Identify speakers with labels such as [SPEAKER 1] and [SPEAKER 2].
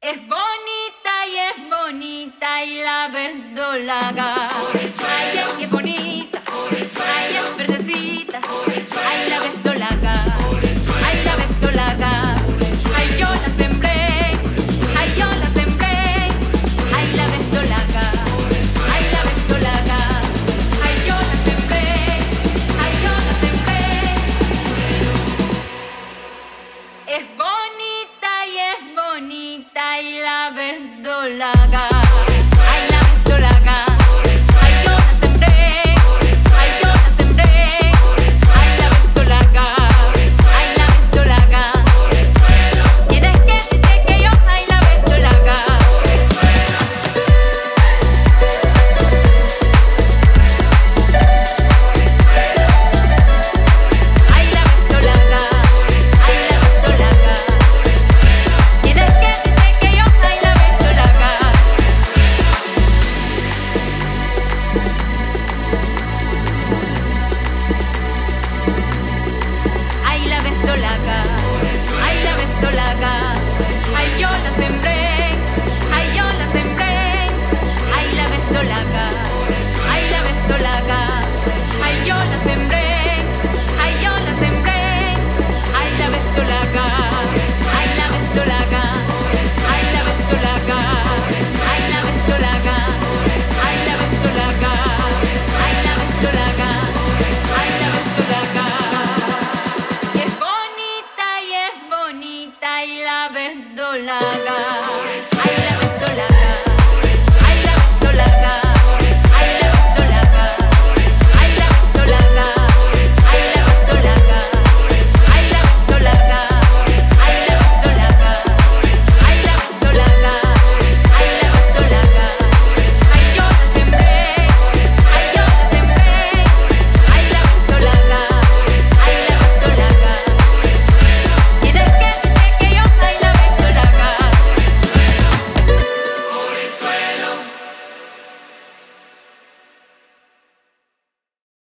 [SPEAKER 1] Es bonita y es bonita y la verdolaga. Ay, ay, es bonita. Ay, es verdecita. Ay, la verdolaga. Ay, la verdolaga. Ay, yo la sembré. Ay, yo la sembré. Ay, la verdolaga. Ay, la verdolaga. Ay, yo la sembré. Ay, yo la sembré. Es bonita bonita y Es bonita